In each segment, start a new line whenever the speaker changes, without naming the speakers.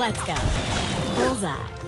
let's go. Bullseye.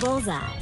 Bullseye.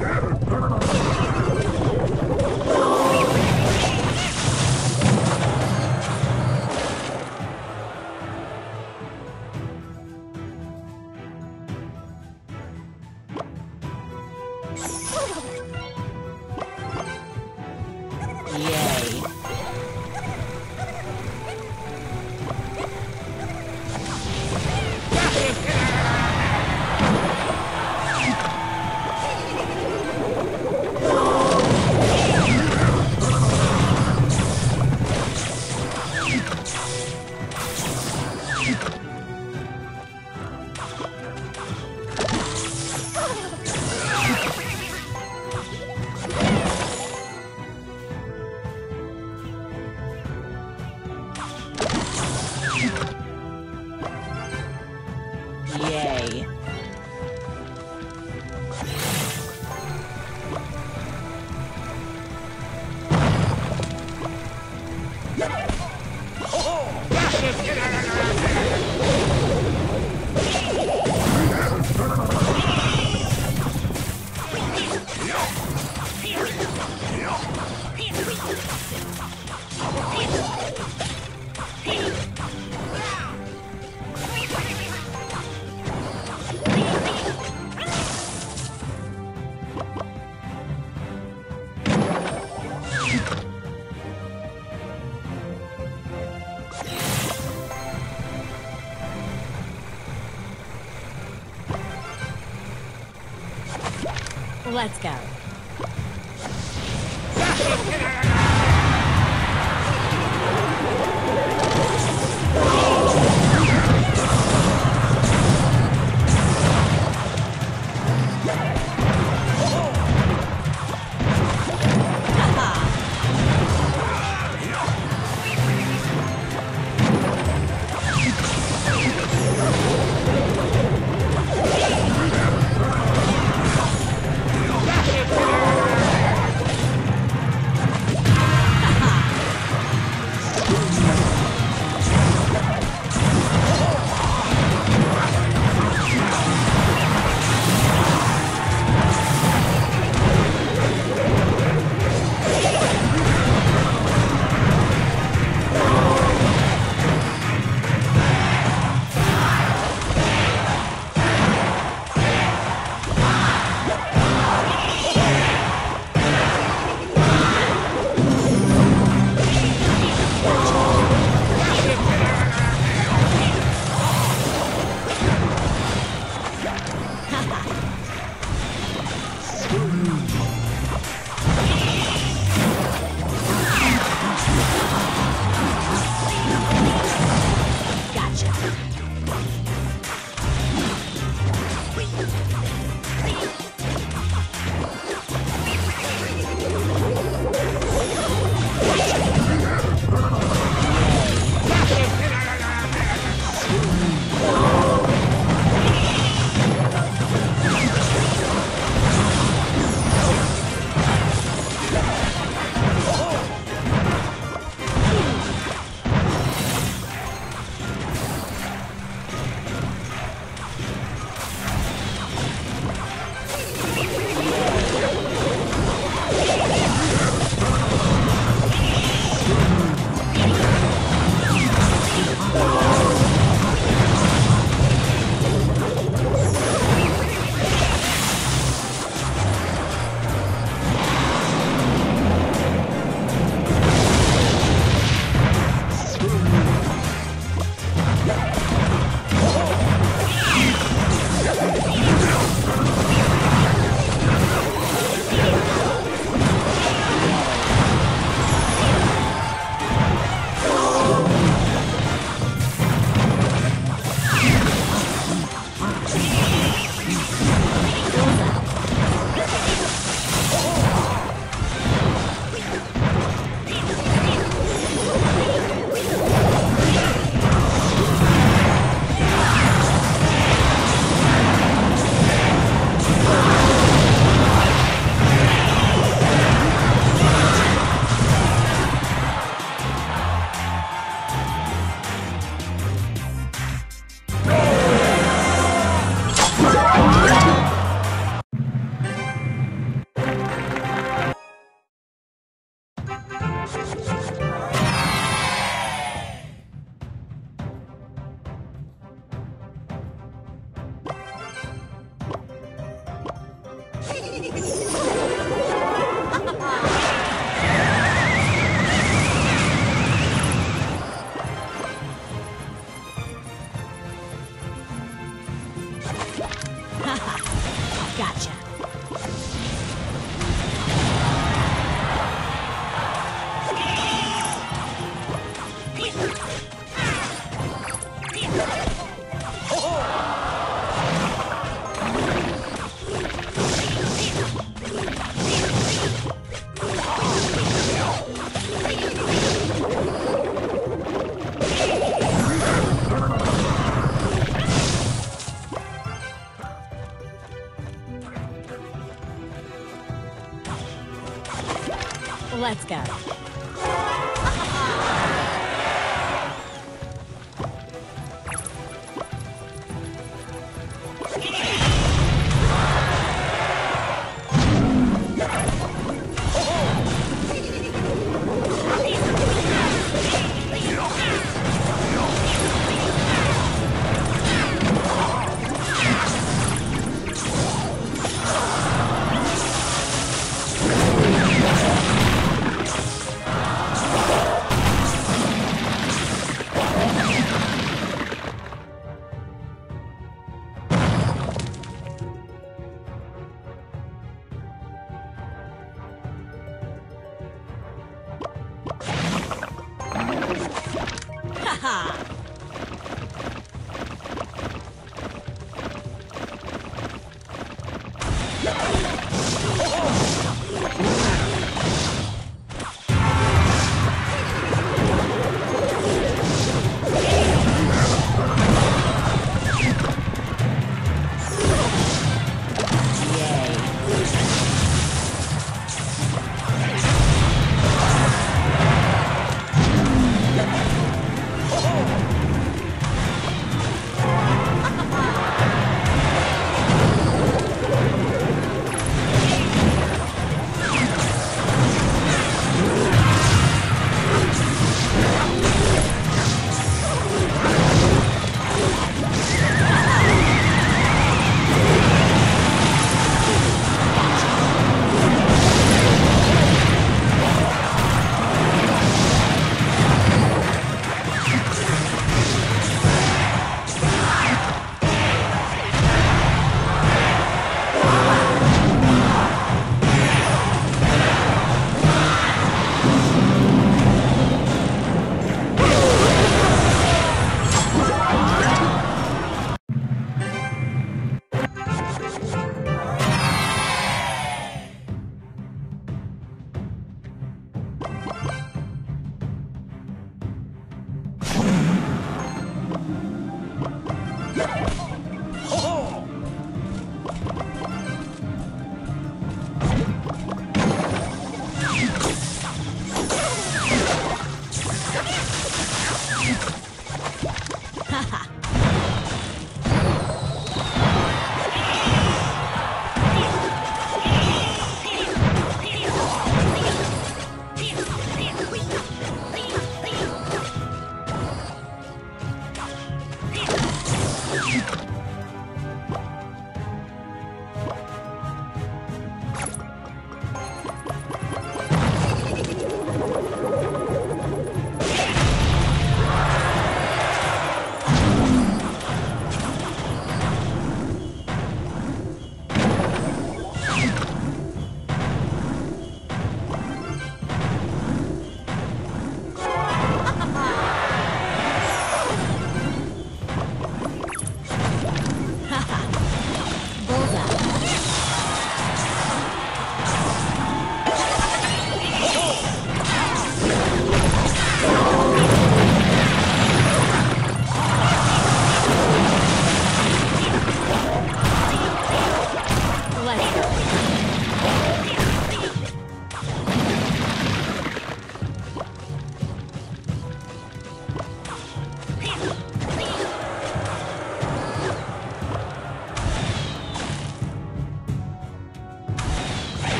Yeah. Let's go. Ha ha!